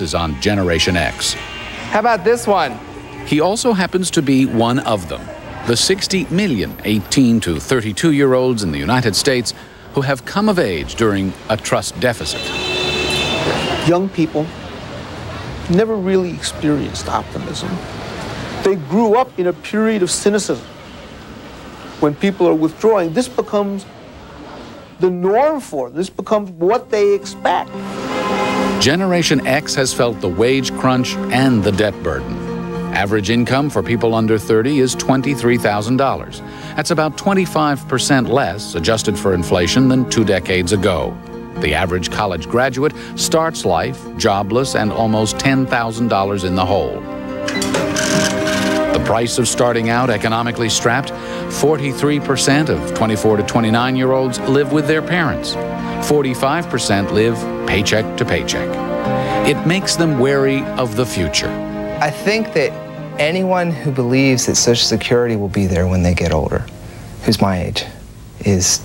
is on Generation X. How about this one? He also happens to be one of them. The 60 million 18 to 32 year olds in the United States who have come of age during a trust deficit. Young people never really experienced optimism. They grew up in a period of cynicism. When people are withdrawing, this becomes the norm for them. This becomes what they expect. Generation X has felt the wage crunch and the debt burden. Average income for people under 30 is $23,000. That's about 25% less, adjusted for inflation, than two decades ago. The average college graduate starts life jobless and almost $10,000 in the hole. The price of starting out economically strapped 43% of 24 to 29 year olds live with their parents. 45% live paycheck to paycheck. It makes them wary of the future. I think that anyone who believes that Social Security will be there when they get older, who's my age, is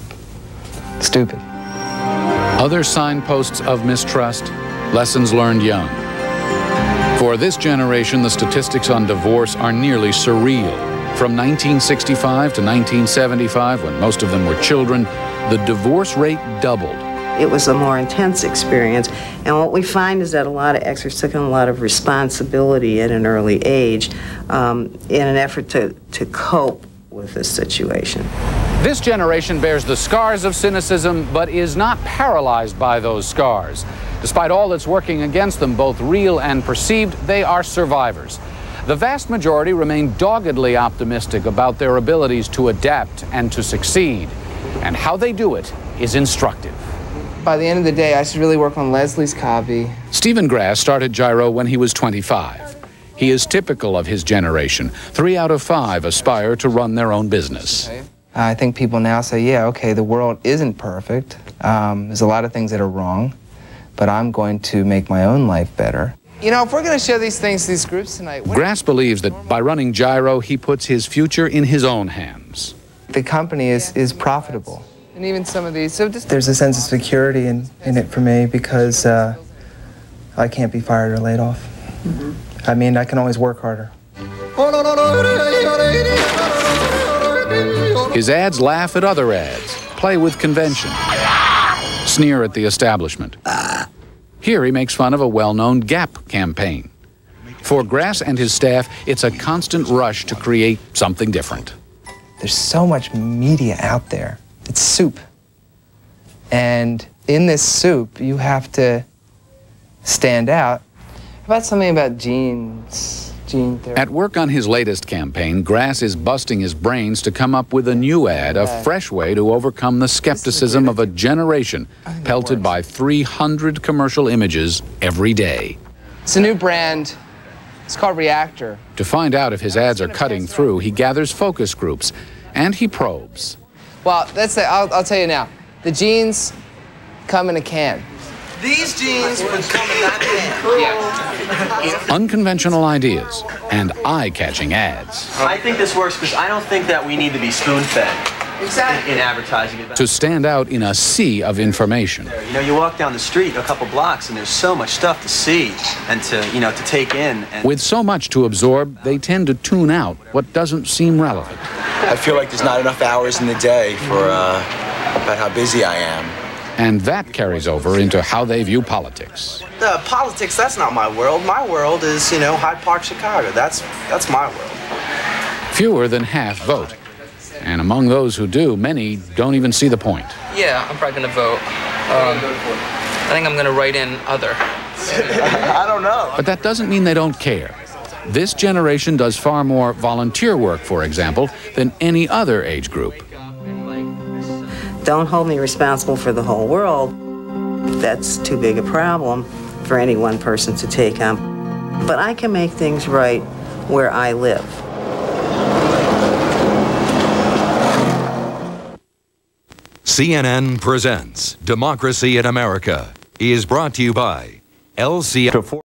stupid. Other signposts of mistrust, lessons learned young. For this generation, the statistics on divorce are nearly surreal. From 1965 to 1975, when most of them were children, the divorce rate doubled. It was a more intense experience, and what we find is that a lot of experts took on a lot of responsibility at an early age um, in an effort to, to cope with this situation. This generation bears the scars of cynicism, but is not paralyzed by those scars. Despite all that's working against them, both real and perceived, they are survivors. The vast majority remain doggedly optimistic about their abilities to adapt and to succeed. And how they do it is instructive. By the end of the day, I should really work on Leslie's copy. Stephen Grass started Gyro when he was 25. He is typical of his generation. Three out of five aspire to run their own business. I think people now say, yeah, okay, the world isn't perfect. Um, there's a lot of things that are wrong, but I'm going to make my own life better. You know, if we're going to show these things to these groups tonight... Grass believes that by running Gyro, he puts his future in his own hands. The company is, is profitable. And even some of these... So just There's a sense of security in, in it for me because uh, I can't be fired or laid off. Mm -hmm. I mean, I can always work harder. His ads laugh at other ads, play with convention, sneer at the establishment. Here he makes fun of a well-known Gap campaign. For Grass and his staff, it's a constant rush to create something different. There's so much media out there. It's soup. And in this soup, you have to stand out. How about something about genes? gene therapy. At work on his latest campaign, Grass is busting his brains to come up with a new ad, a fresh way to overcome the skepticism of a generation pelted by 300 commercial images every day. It's a new brand. It's called Reactor. To find out if his ads are cutting through, he gathers focus groups and he probes. Well, that's the, I'll, I'll tell you now. The jeans come in a can. These jeans would come in that can. Unconventional ideas and eye-catching ads. I think this works because I don't think that we need to be spoon-fed. Exactly. In, in advertising. To stand out in a sea of information. You know, you walk down the street a couple blocks and there's so much stuff to see and to, you know, to take in. And... With so much to absorb, they tend to tune out what doesn't seem relevant. I feel like there's not enough hours in the day for uh, about how busy I am. And that carries over into how they view politics. Uh, politics, that's not my world. My world is, you know, Hyde Park, Chicago. That's, that's my world. Fewer than half vote. And among those who do, many don't even see the point. Yeah, I'm probably going to vote. Um, I think I'm going to write in other. I don't know. But that doesn't mean they don't care. This generation does far more volunteer work, for example, than any other age group. Don't hold me responsible for the whole world. That's too big a problem for any one person to take on. But I can make things right where I live. CNN presents Democracy in America is brought to you by LCM.